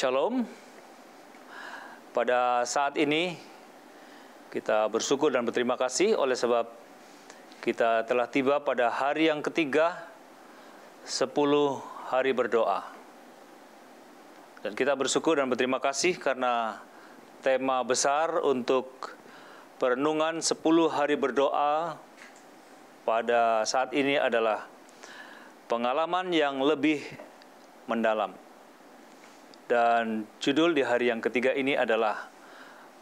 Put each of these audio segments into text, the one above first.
Shalom. Pada saat ini kita bersyukur dan berterima kasih oleh sebab kita telah tiba pada hari yang ketiga 10 hari berdoa. Dan kita bersyukur dan berterima kasih karena tema besar untuk perenungan 10 hari berdoa pada saat ini adalah pengalaman yang lebih mendalam. Dan judul di hari yang ketiga ini adalah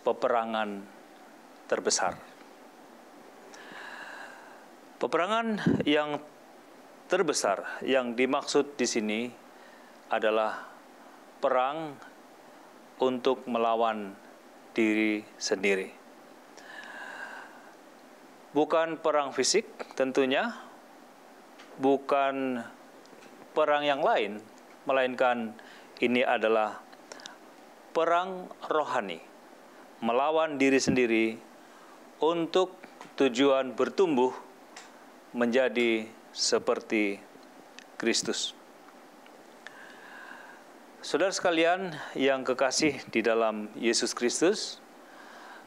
peperangan terbesar. Peperangan yang terbesar yang dimaksud di sini adalah perang untuk melawan diri sendiri. Bukan perang fisik tentunya, bukan perang yang lain, melainkan ini adalah perang rohani, melawan diri sendiri untuk tujuan bertumbuh menjadi seperti Kristus. Saudara sekalian yang kekasih di dalam Yesus Kristus,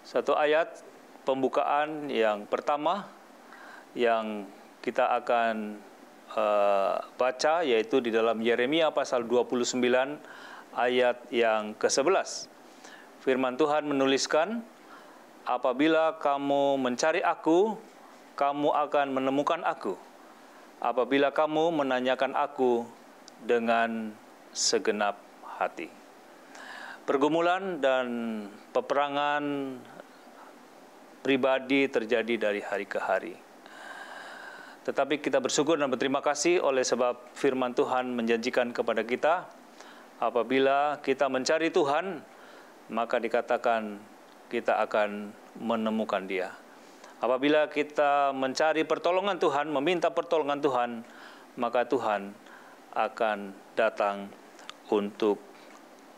satu ayat pembukaan yang pertama yang kita akan uh, baca yaitu di dalam Yeremia pasal 29 ayat yang ke-11. Firman Tuhan menuliskan, "Apabila kamu mencari aku, kamu akan menemukan aku. Apabila kamu menanyakan aku dengan segenap hati." Pergumulan dan peperangan pribadi terjadi dari hari ke hari tetapi kita bersyukur dan berterima kasih oleh sebab firman Tuhan menjanjikan kepada kita apabila kita mencari Tuhan maka dikatakan kita akan menemukan Dia. Apabila kita mencari pertolongan Tuhan, meminta pertolongan Tuhan, maka Tuhan akan datang untuk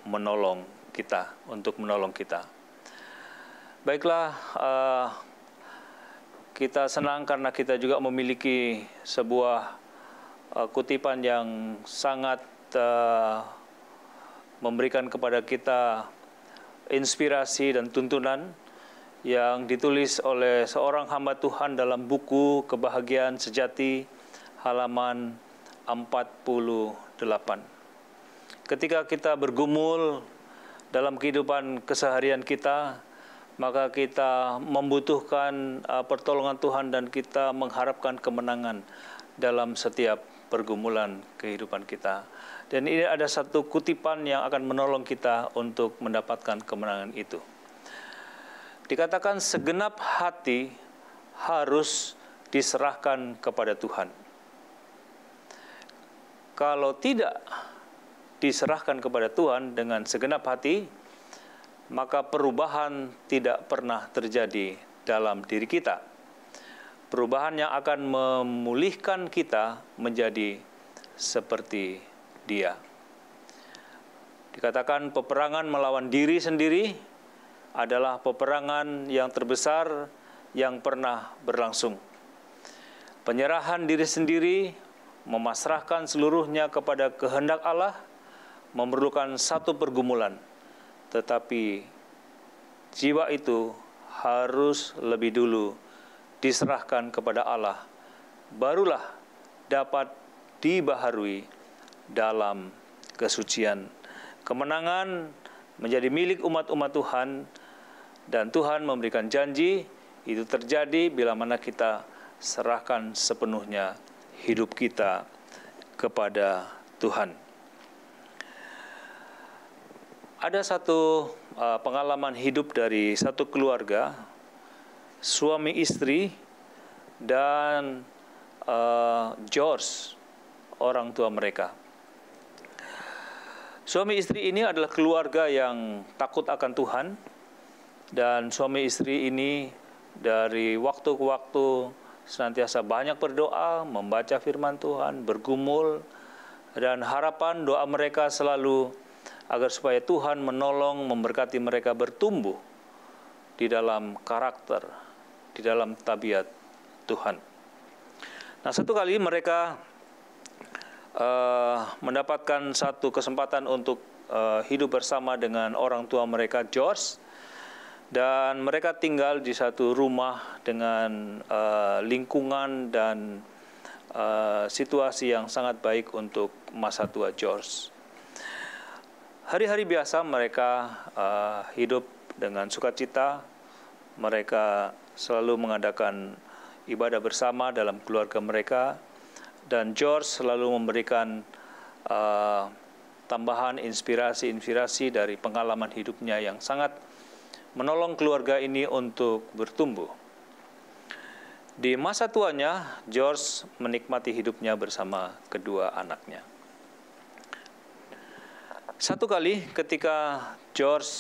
menolong kita, untuk menolong kita. Baiklah, uh, kita senang karena kita juga memiliki sebuah uh, kutipan yang sangat uh, memberikan kepada kita inspirasi dan tuntunan yang ditulis oleh seorang hamba Tuhan dalam buku Kebahagiaan Sejati halaman 48. Ketika kita bergumul dalam kehidupan keseharian kita, maka kita membutuhkan uh, pertolongan Tuhan dan kita mengharapkan kemenangan dalam setiap pergumulan kehidupan kita. Dan ini ada satu kutipan yang akan menolong kita untuk mendapatkan kemenangan itu. Dikatakan segenap hati harus diserahkan kepada Tuhan. Kalau tidak diserahkan kepada Tuhan dengan segenap hati, maka perubahan tidak pernah terjadi dalam diri kita. Perubahan yang akan memulihkan kita menjadi seperti Dia. Dikatakan peperangan melawan diri sendiri adalah peperangan yang terbesar yang pernah berlangsung. Penyerahan diri sendiri, memasrahkan seluruhnya kepada kehendak Allah, memerlukan satu pergumulan – tetapi jiwa itu harus lebih dulu diserahkan kepada Allah, barulah dapat dibaharui dalam kesucian. Kemenangan menjadi milik umat-umat Tuhan dan Tuhan memberikan janji itu terjadi bila mana kita serahkan sepenuhnya hidup kita kepada Tuhan. Ada satu uh, pengalaman hidup dari satu keluarga, suami istri dan uh, George, orang tua mereka. Suami istri ini adalah keluarga yang takut akan Tuhan dan suami istri ini dari waktu ke waktu senantiasa banyak berdoa, membaca firman Tuhan, bergumul dan harapan doa mereka selalu agar supaya Tuhan menolong memberkati mereka bertumbuh di dalam karakter, di dalam tabiat Tuhan. Nah, satu kali mereka uh, mendapatkan satu kesempatan untuk uh, hidup bersama dengan orang tua mereka George dan mereka tinggal di satu rumah dengan uh, lingkungan dan uh, situasi yang sangat baik untuk masa tua George. Hari-hari biasa mereka uh, hidup dengan sukacita, mereka selalu mengadakan ibadah bersama dalam keluarga mereka, dan George selalu memberikan uh, tambahan inspirasi-inspirasi dari pengalaman hidupnya yang sangat menolong keluarga ini untuk bertumbuh. Di masa tuanya, George menikmati hidupnya bersama kedua anaknya. Satu kali ketika George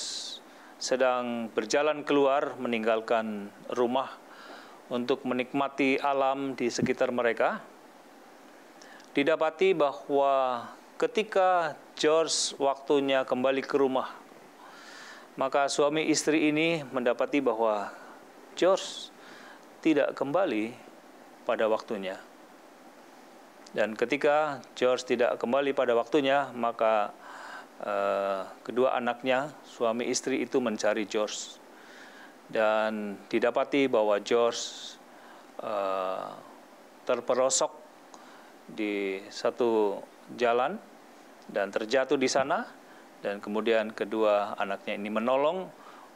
sedang berjalan keluar meninggalkan rumah untuk menikmati alam di sekitar mereka, didapati bahwa ketika George waktunya kembali ke rumah maka suami istri ini mendapati bahwa George tidak kembali pada waktunya. Dan ketika George tidak kembali pada waktunya, maka uh, kedua anaknya, suami istri itu mencari George. Dan didapati bahwa George uh, terperosok di satu jalan dan terjatuh di sana dan kemudian kedua anaknya ini menolong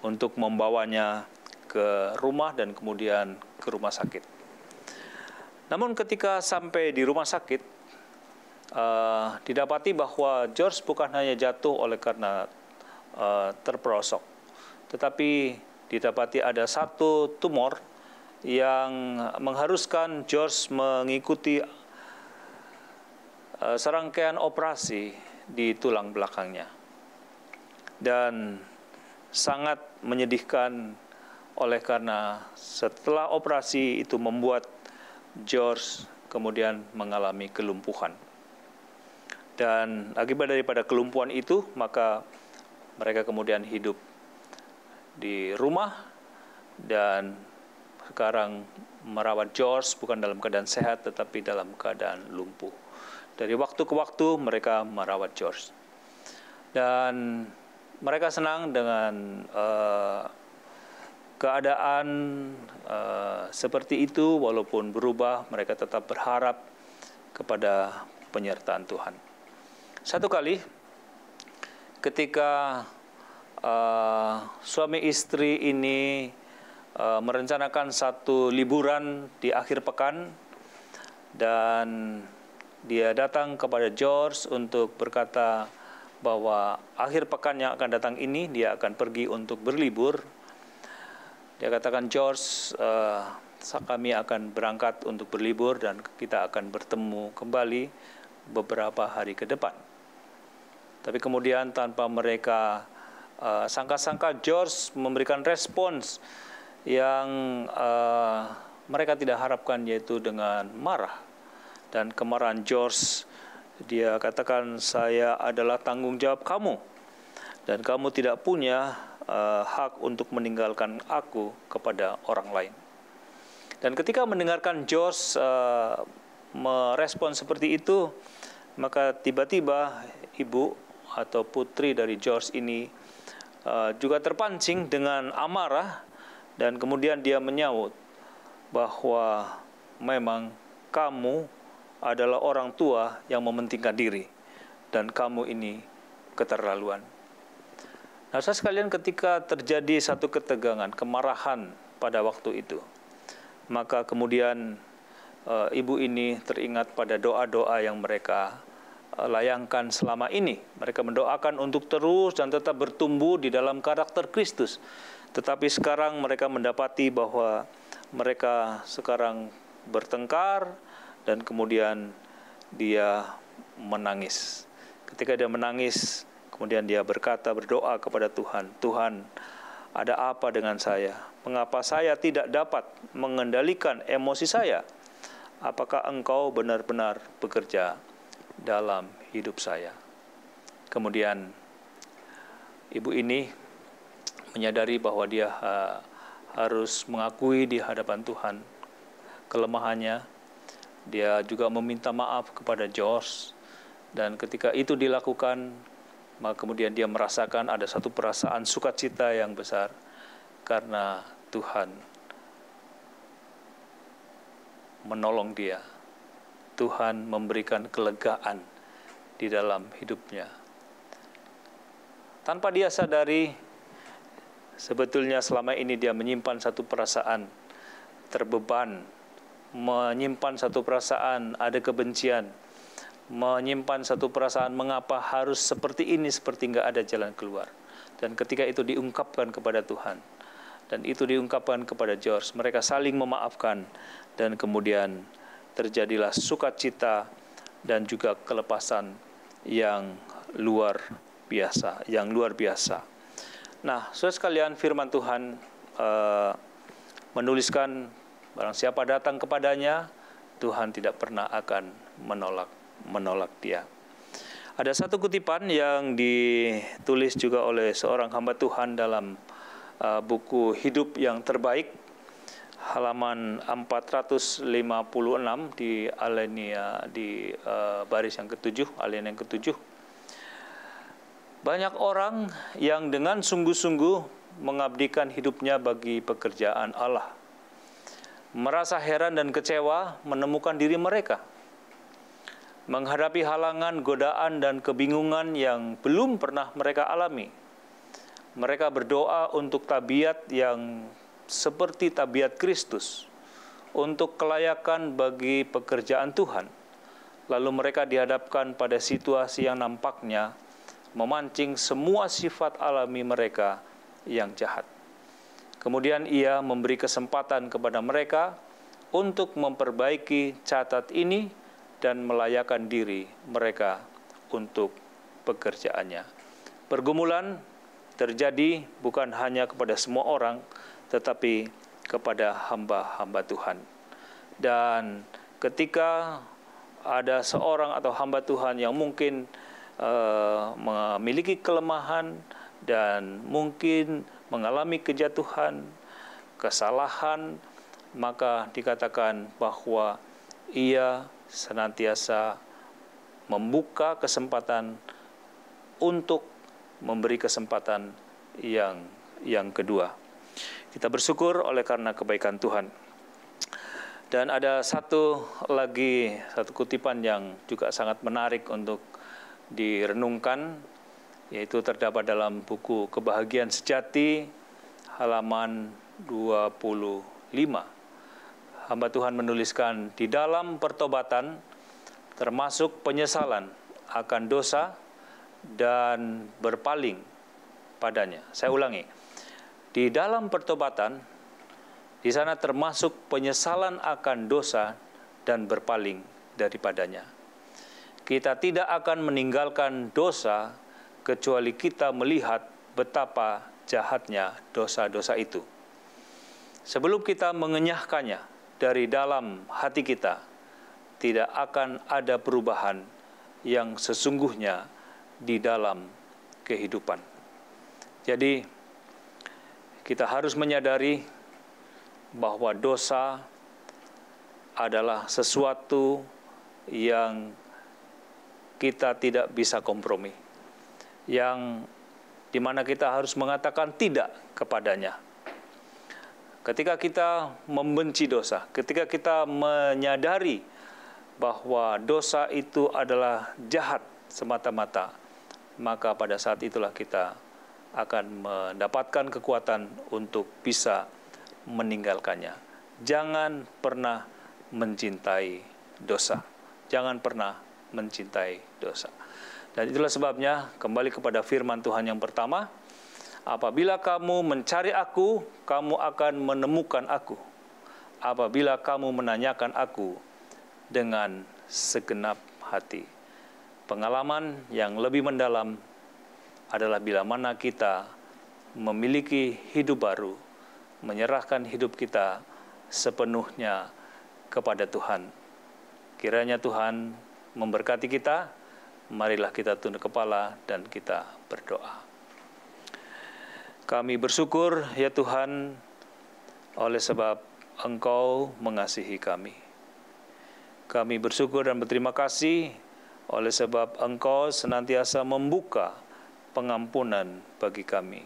untuk membawanya ke rumah dan kemudian ke rumah sakit. Namun ketika sampai di rumah sakit, uh, didapati bahwa George bukan hanya jatuh oleh karena uh, terperosok, tetapi didapati ada satu tumor yang mengharuskan George mengikuti uh, serangkaian operasi di tulang belakangnya dan sangat menyedihkan oleh karena setelah operasi itu membuat George kemudian mengalami kelumpuhan. Dan akibat daripada kelumpuhan itu, maka mereka kemudian hidup di rumah dan sekarang merawat George bukan dalam keadaan sehat tetapi dalam keadaan lumpuh. Dari waktu ke waktu mereka merawat George. Dan mereka senang dengan uh, keadaan uh, seperti itu walaupun berubah mereka tetap berharap kepada penyertaan Tuhan. Satu kali ketika uh, suami istri ini uh, merencanakan satu liburan di akhir pekan dan dia datang kepada George untuk berkata bahwa akhir pekan yang akan datang ini dia akan pergi untuk berlibur. Dia katakan George, uh, kami akan berangkat untuk berlibur dan kita akan bertemu kembali beberapa hari ke depan. Tapi kemudian tanpa mereka uh, sangka-sangka George memberikan respons yang uh, mereka tidak harapkan yaitu dengan marah dan kemarahan George dia katakan saya adalah tanggung jawab kamu dan kamu tidak punya uh, hak untuk meninggalkan aku kepada orang lain. Dan ketika mendengarkan George uh, merespon seperti itu, maka tiba-tiba ibu atau putri dari George ini uh, juga terpancing dengan amarah dan kemudian dia menyaut bahwa memang kamu adalah orang tua yang mementingkan diri dan kamu ini keterlaluan. Nah, saya sekalian ketika terjadi satu ketegangan, kemarahan pada waktu itu, maka kemudian e, ibu ini teringat pada doa-doa yang mereka layangkan selama ini. Mereka mendoakan untuk terus dan tetap bertumbuh di dalam karakter Kristus. Tetapi sekarang mereka mendapati bahwa mereka sekarang bertengkar, dan kemudian dia menangis. Ketika dia menangis, kemudian dia berkata, berdoa kepada Tuhan, Tuhan, ada apa dengan saya? Mengapa saya tidak dapat mengendalikan emosi saya? Apakah engkau benar-benar bekerja dalam hidup saya? Kemudian ibu ini menyadari bahwa dia uh, harus mengakui di hadapan Tuhan kelemahannya, dia juga meminta maaf kepada George Dan ketika itu dilakukan, maka kemudian dia merasakan ada satu perasaan sukacita yang besar karena Tuhan menolong dia. Tuhan memberikan kelegaan di dalam hidupnya. Tanpa dia sadari, sebetulnya selama ini dia menyimpan satu perasaan terbeban, menyimpan satu perasaan ada kebencian, menyimpan satu perasaan mengapa harus seperti ini, seperti nggak ada jalan keluar. Dan ketika itu diungkapkan kepada Tuhan, dan itu diungkapkan kepada George, mereka saling memaafkan, dan kemudian terjadilah sukacita dan juga kelepasan yang luar biasa, yang luar biasa. Nah, saudara sekalian, firman Tuhan uh, menuliskan barang siapa datang kepadanya, Tuhan tidak pernah akan menolak menolak dia. Ada satu kutipan yang ditulis juga oleh seorang hamba Tuhan dalam uh, buku Hidup yang Terbaik halaman 456 di alinea di uh, baris yang ketujuh, alinea yang ketujuh. Banyak orang yang dengan sungguh-sungguh mengabdikan hidupnya bagi pekerjaan Allah. Merasa heran dan kecewa menemukan diri mereka. Menghadapi halangan, godaan, dan kebingungan yang belum pernah mereka alami. Mereka berdoa untuk tabiat yang seperti tabiat Kristus untuk kelayakan bagi pekerjaan Tuhan. Lalu mereka dihadapkan pada situasi yang nampaknya memancing semua sifat alami mereka yang jahat. Kemudian ia memberi kesempatan kepada mereka untuk memperbaiki catat ini dan melayakan diri mereka untuk pekerjaannya. Pergumulan terjadi bukan hanya kepada semua orang, tetapi kepada hamba-hamba Tuhan. Dan ketika ada seorang atau hamba Tuhan yang mungkin uh, memiliki kelemahan dan mungkin mengalami kejatuhan, kesalahan, maka dikatakan bahwa ia senantiasa membuka kesempatan untuk memberi kesempatan yang yang kedua. Kita bersyukur oleh karena kebaikan Tuhan. Dan ada satu lagi, satu kutipan yang juga sangat menarik untuk direnungkan, yaitu terdapat dalam buku Kebahagiaan Sejati, halaman 25. Hamba Tuhan menuliskan, di dalam pertobatan termasuk penyesalan akan dosa dan berpaling padanya. Saya ulangi, di dalam pertobatan, di sana termasuk penyesalan akan dosa dan berpaling daripadanya. Kita tidak akan meninggalkan dosa kecuali kita melihat betapa jahatnya dosa-dosa itu. Sebelum kita mengenyahkannya dari dalam hati kita, tidak akan ada perubahan yang sesungguhnya di dalam kehidupan. Jadi, kita harus menyadari bahwa dosa adalah sesuatu yang kita tidak bisa kompromi, yang di mana kita harus mengatakan tidak kepadanya. Ketika kita membenci dosa, ketika kita menyadari bahwa dosa itu adalah jahat semata-mata, maka pada saat itulah kita akan mendapatkan kekuatan untuk bisa meninggalkannya. Jangan pernah mencintai dosa. Jangan pernah mencintai dosa. Dan itulah sebabnya kembali kepada firman Tuhan yang pertama, apabila kamu mencari aku, kamu akan menemukan aku. Apabila kamu menanyakan aku dengan segenap hati. Pengalaman yang lebih mendalam adalah bila mana kita memiliki hidup baru, menyerahkan hidup kita sepenuhnya kepada Tuhan. Kiranya Tuhan memberkati kita, marilah kita tunduk kepala dan kita berdoa. Kami bersyukur ya Tuhan oleh sebab Engkau mengasihi kami. Kami bersyukur dan berterima kasih oleh sebab Engkau senantiasa membuka pengampunan bagi kami,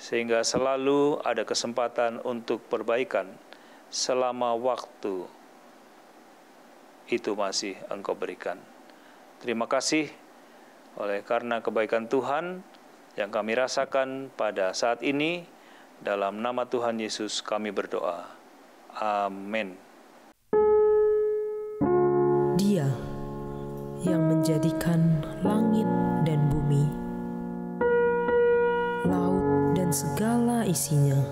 sehingga selalu ada kesempatan untuk perbaikan selama waktu itu masih Engkau berikan. Terima kasih oleh karena kebaikan Tuhan yang kami rasakan pada saat ini. Dalam nama Tuhan Yesus kami berdoa. Amin. Dia yang menjadikan segala isinya,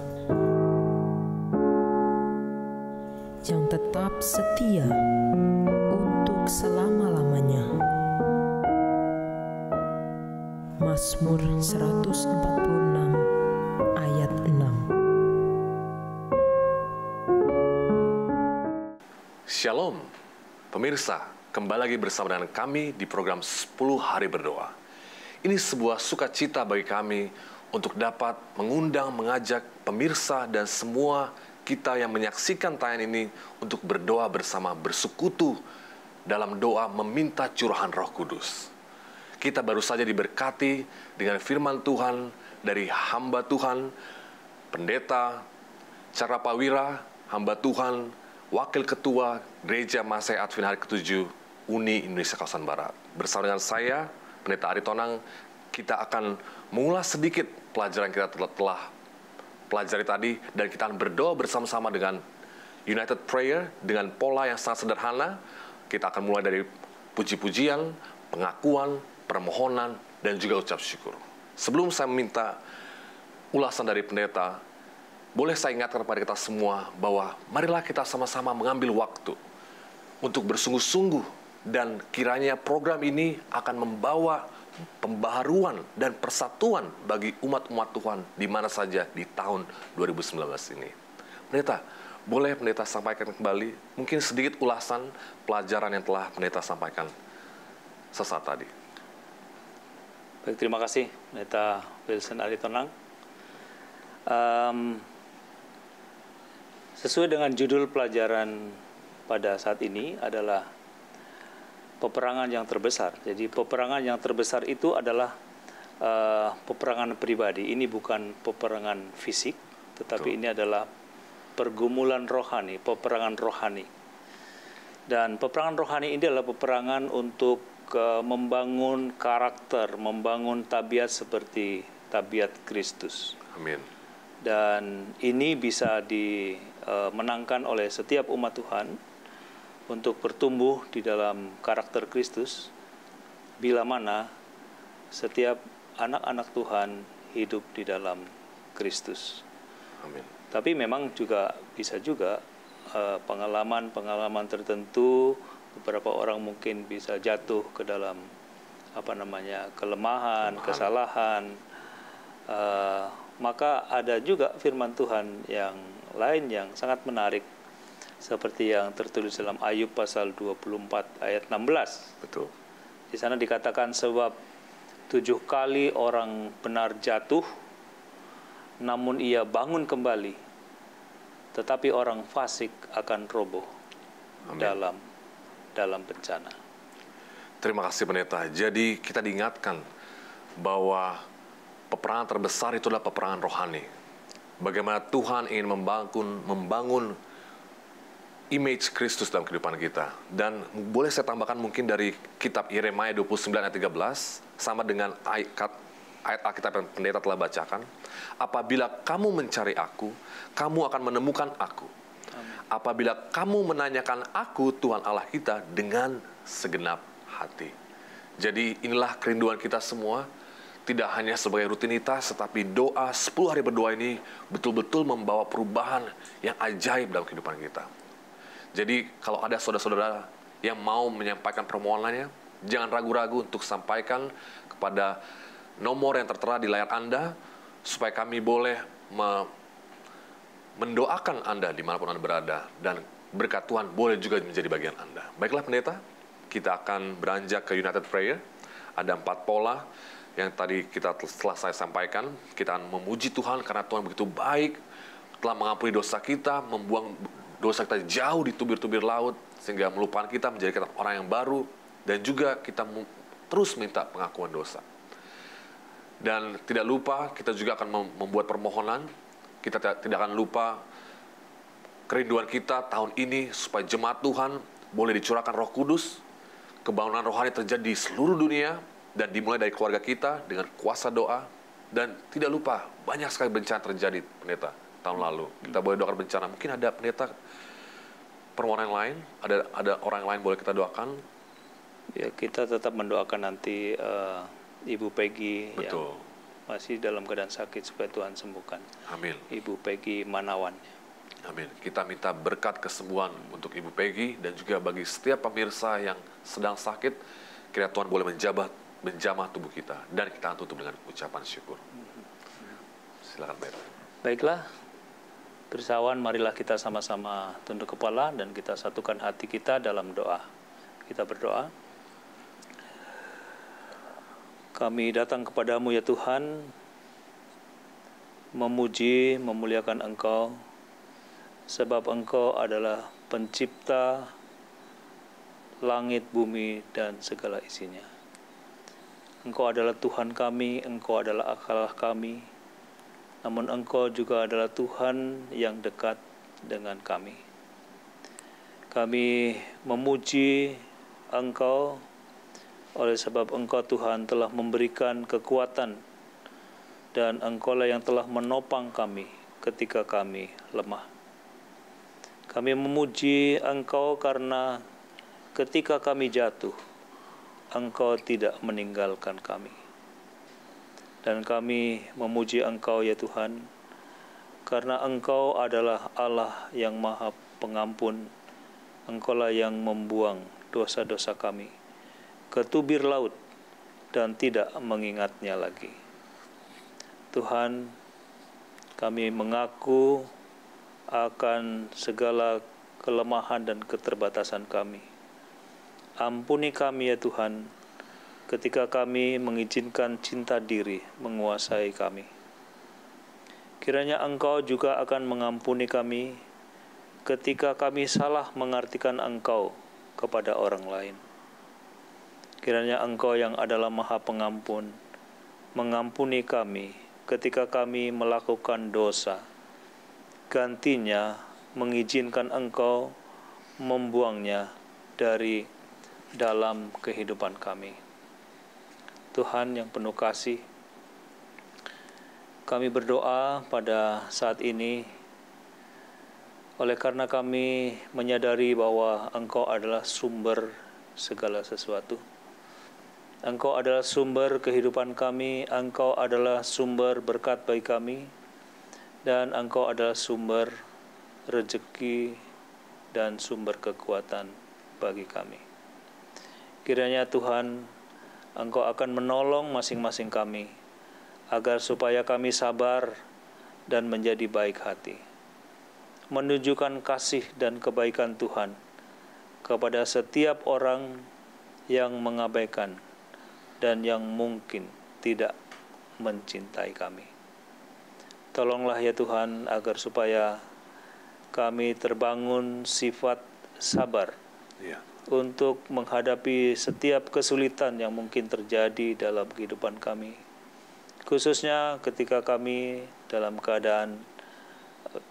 yang tetap setia untuk selama-lamanya. Mazmur 146 ayat 6 Shalom, pemirsa, kembali lagi bersama dengan kami di program 10 Hari Berdoa. Ini sebuah sukacita bagi kami untuk dapat mengundang, mengajak pemirsa dan semua kita yang menyaksikan tayangan ini untuk berdoa bersama, bersekutu dalam doa meminta curahan roh kudus kita baru saja diberkati dengan firman Tuhan dari hamba Tuhan, pendeta, cara pawira, hamba Tuhan, wakil ketua Gereja Masai Advent Hari Ketujuh Uni Indonesia Kawasan Barat. Bersama dengan saya, pendeta Ari Tonang, kita akan mengulas sedikit pelajaran kita telah, telah pelajari tadi dan kita akan berdoa bersama-sama dengan United Prayer dengan pola yang sangat sederhana. Kita akan mulai dari puji-pujian, pengakuan, permohonan, dan juga ucap syukur. Sebelum saya meminta ulasan dari pendeta, boleh saya ingatkan kepada kita semua bahwa marilah kita sama-sama mengambil waktu untuk bersungguh-sungguh dan kiranya program ini akan membawa pembaharuan dan persatuan bagi umat-umat Tuhan di mana saja di tahun 2019 ini. Pendeta, boleh pendeta sampaikan kembali mungkin sedikit ulasan pelajaran yang telah pendeta sampaikan sesaat tadi. Baik, terima kasih Neta Wilson Aritonang. Um, sesuai dengan judul pelajaran pada saat ini adalah peperangan yang terbesar. Jadi peperangan yang terbesar itu adalah uh, peperangan pribadi. Ini bukan peperangan fisik, tetapi Betul. ini adalah pergumulan rohani, peperangan rohani. Dan peperangan rohani ini adalah peperangan untuk membangun karakter, membangun tabiat seperti tabiat Kristus. Amin. Dan ini bisa dimenangkan oleh setiap umat Tuhan untuk bertumbuh di dalam karakter Kristus bila mana setiap anak-anak Tuhan hidup di dalam Kristus. Amin. Tapi memang juga bisa juga eh, pengalaman-pengalaman tertentu beberapa orang mungkin bisa jatuh ke dalam apa namanya kelemahan, Kelemahan. kesalahan. Uh, maka ada juga firman Tuhan yang lain yang sangat menarik seperti yang tertulis dalam Ayub pasal 24 ayat 16. Betul. Di sana dikatakan sebab tujuh kali orang benar jatuh, namun ia bangun kembali, tetapi orang fasik akan roboh Amin. dalam dalam bencana. Terima kasih pendeta. Jadi kita diingatkan bahwa peperangan terbesar itu adalah peperangan rohani. Bagaimana Tuhan ingin membangun membangun image Kristus dalam kehidupan kita. Dan boleh saya tambahkan mungkin dari kitab Yeremia 29 ayat 13 sama dengan ayat ayat Alkitab yang pendeta telah bacakan. Apabila kamu mencari aku, kamu akan menemukan aku apabila kamu menanyakan aku Tuhan Allah kita dengan segenap hati. Jadi inilah kerinduan kita semua, tidak hanya sebagai rutinitas, tetapi doa 10 hari berdoa ini betul-betul membawa perubahan yang ajaib dalam kehidupan kita. Jadi kalau ada saudara-saudara yang mau menyampaikan permohonannya, jangan ragu-ragu untuk sampaikan kepada nomor yang tertera di layar Anda, supaya kami boleh mendoakan Anda di mana pun Anda berada dan berkat Tuhan boleh juga menjadi bagian Anda. Baiklah pendeta, kita akan beranjak ke United Prayer. Ada empat pola yang tadi kita telah saya sampaikan. Kita akan memuji Tuhan karena Tuhan begitu baik, telah mengampuni dosa kita, membuang dosa kita jauh di tubir-tubir laut, sehingga melupakan kita menjadi orang yang baru. dan juga kita terus minta pengakuan dosa. Dan tidak lupa kita juga akan mem- membuat permohonan, kita tidak akan lupa kerinduan kita tahun ini supaya jemaat Tuhan boleh dicurahkan Roh Kudus, kebangunan rohani terjadi di seluruh dunia dan dimulai dari keluarga kita dengan kuasa doa dan tidak lupa banyak sekali bencana terjadi pendeta tahun lalu. Kita boleh doakan bencana. Mungkin ada pendeta permohonan yang lain, ada ada orang yang lain boleh kita doakan. Ya, kita tetap mendoakan nanti eh, Ibu Peggy Betul. yang masih dalam keadaan sakit supaya Tuhan sembuhkan. Amin. Ibu Peggy Manawan. Amin. Kita minta berkat kesembuhan untuk Ibu Peggy dan juga bagi setiap pemirsa yang sedang sakit, kiranya Tuhan boleh menjabat menjamah tubuh kita dan kita tutup dengan ucapan syukur. Silakan Pak. Baiklah, bersawan marilah kita sama-sama tunduk kepala dan kita satukan hati kita dalam doa. Kita berdoa. Kami datang kepadamu ya Tuhan, memuji, memuliakan Engkau, sebab Engkau adalah pencipta langit, bumi, dan segala isinya. Engkau adalah Tuhan kami, Engkau adalah Allah kami, namun Engkau juga adalah Tuhan yang dekat dengan kami. Kami memuji Engkau oleh sebab Engkau Tuhan telah memberikan kekuatan dan Engkaulah yang telah menopang kami ketika kami lemah. Kami memuji Engkau karena ketika kami jatuh, Engkau tidak meninggalkan kami. Dan kami memuji Engkau ya Tuhan, karena Engkau adalah Allah yang maha pengampun. Engkaulah yang membuang dosa-dosa kami ke tubir laut dan tidak mengingatnya lagi. Tuhan, kami mengaku akan segala kelemahan dan keterbatasan kami. Ampuni kami ya Tuhan, ketika kami mengizinkan cinta diri menguasai kami. Kiranya Engkau juga akan mengampuni kami ketika kami salah mengartikan Engkau kepada orang lain. Kiranya Engkau yang adalah Maha Pengampun mengampuni kami ketika kami melakukan dosa. Gantinya mengizinkan Engkau membuangnya dari dalam kehidupan kami. Tuhan yang penuh kasih, kami berdoa pada saat ini oleh karena kami menyadari bahwa Engkau adalah sumber segala sesuatu. Engkau adalah sumber kehidupan kami, Engkau adalah sumber berkat bagi kami, dan Engkau adalah sumber rezeki dan sumber kekuatan bagi kami. Kiranya Tuhan, Engkau akan menolong masing-masing kami, agar supaya kami sabar dan menjadi baik hati. Menunjukkan kasih dan kebaikan Tuhan kepada setiap orang yang mengabaikan dan yang mungkin tidak mencintai kami. Tolonglah ya Tuhan agar supaya kami terbangun sifat sabar Iya. Untuk menghadapi setiap kesulitan yang mungkin terjadi dalam kehidupan kami. Khususnya ketika kami dalam keadaan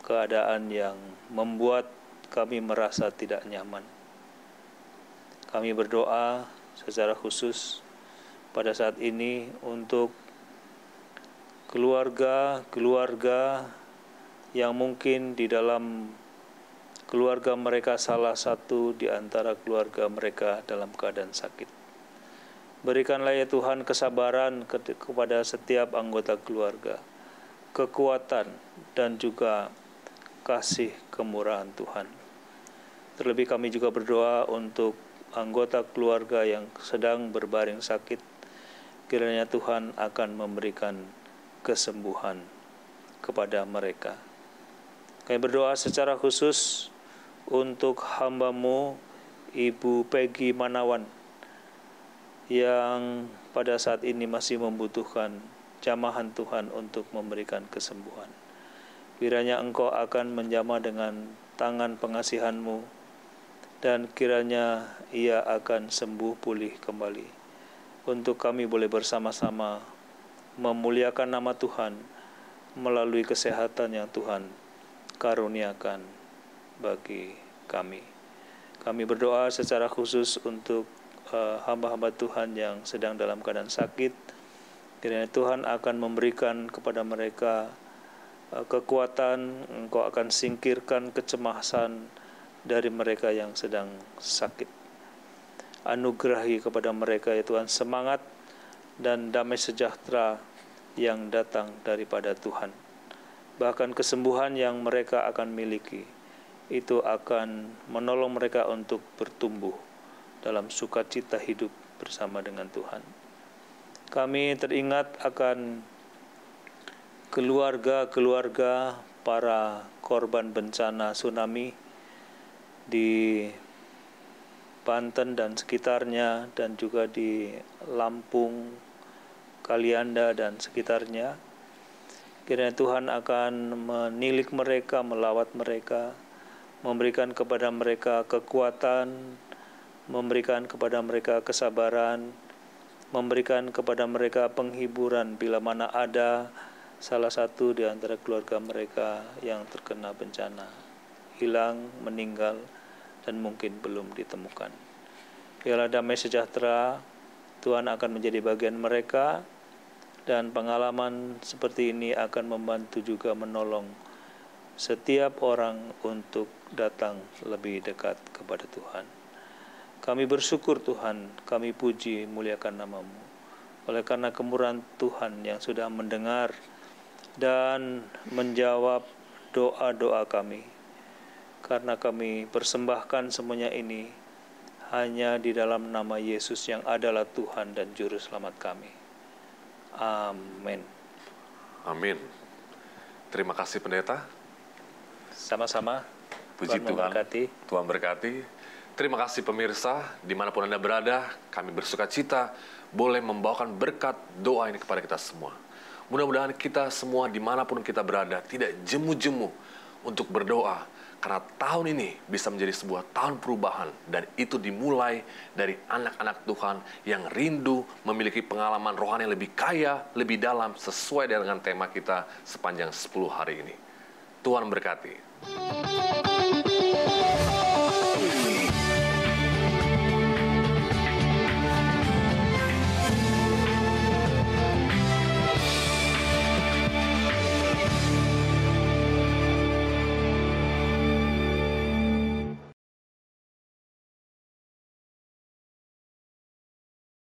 keadaan yang membuat kami merasa tidak nyaman. Kami berdoa secara khusus pada saat ini untuk keluarga-keluarga yang mungkin di dalam keluarga mereka salah satu di antara keluarga mereka dalam keadaan sakit. Berikanlah ya Tuhan kesabaran ke- kepada setiap anggota keluarga, kekuatan dan juga kasih kemurahan Tuhan. Terlebih kami juga berdoa untuk anggota keluarga yang sedang berbaring sakit. Kiranya Tuhan akan memberikan kesembuhan kepada mereka. Kami berdoa secara khusus untuk hambamu Ibu Peggy Manawan yang pada saat ini masih membutuhkan jamahan Tuhan untuk memberikan kesembuhan. Kiranya engkau akan menjamah dengan tangan pengasihanmu dan kiranya ia akan sembuh pulih kembali. Untuk kami boleh bersama-sama memuliakan nama Tuhan melalui kesehatan yang Tuhan karuniakan bagi kami. Kami berdoa secara khusus untuk uh, hamba-hamba Tuhan yang sedang dalam keadaan sakit. Kiranya Tuhan akan memberikan kepada mereka uh, kekuatan, Engkau akan singkirkan kecemasan, dari mereka yang sedang sakit. Anugerahi kepada mereka ya Tuhan semangat dan damai sejahtera yang datang daripada Tuhan. Bahkan kesembuhan yang mereka akan miliki itu akan menolong mereka untuk bertumbuh dalam sukacita hidup bersama dengan Tuhan. Kami teringat akan keluarga-keluarga para korban bencana tsunami di Banten dan sekitarnya dan juga di Lampung, Kalianda dan sekitarnya. Kiranya Tuhan akan menilik mereka, melawat mereka, memberikan kepada mereka kekuatan, memberikan kepada mereka kesabaran, memberikan kepada mereka penghiburan bila mana ada salah satu di antara keluarga mereka yang terkena bencana, hilang, meninggal, dan mungkin belum ditemukan. Biarlah damai sejahtera Tuhan akan menjadi bagian mereka dan pengalaman seperti ini akan membantu juga menolong setiap orang untuk datang lebih dekat kepada Tuhan. Kami bersyukur Tuhan, kami puji muliakan namamu. Oleh karena kemurahan Tuhan yang sudah mendengar dan menjawab doa-doa kami karena kami persembahkan semuanya ini hanya di dalam nama Yesus yang adalah Tuhan dan Juru Selamat kami. Amin. Amin. Terima kasih pendeta. Sama-sama. Puji Tuhan. Tuhan. memberkati. Tuhan berkati. Terima kasih pemirsa, di mana pun Anda berada, kami bersuka cita boleh membawakan berkat doa ini kepada kita semua. Mudah-mudahan kita semua di mana pun kita berada tidak jemu-jemu untuk berdoa, karena tahun ini bisa menjadi sebuah tahun perubahan dan itu dimulai dari anak-anak Tuhan yang rindu memiliki pengalaman rohani yang lebih kaya, lebih dalam sesuai dengan tema kita sepanjang 10 hari ini. Tuhan berkati.